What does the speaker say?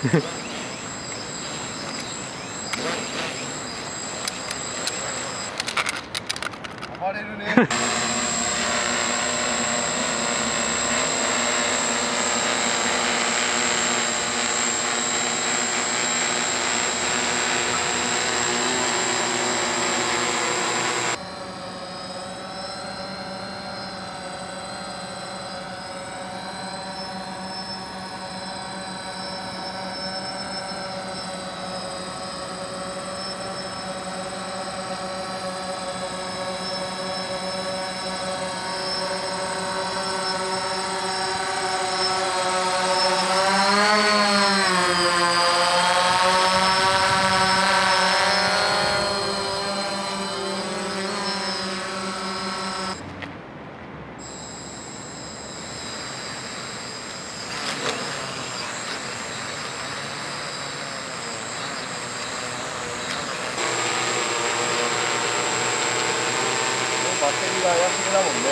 暴れるね。怪しげだもんね。